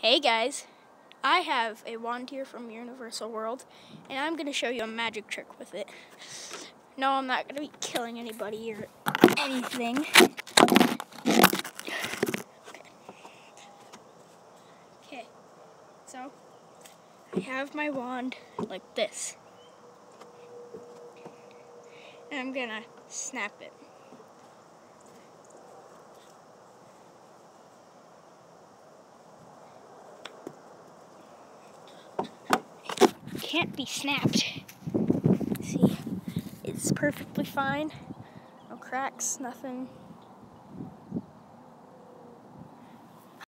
Hey guys, I have a wand here from Universal World, and I'm going to show you a magic trick with it. No, I'm not going to be killing anybody or anything. Okay, so I have my wand like this, and I'm going to snap it. Can't be snapped. See, it's perfectly fine. No cracks, nothing.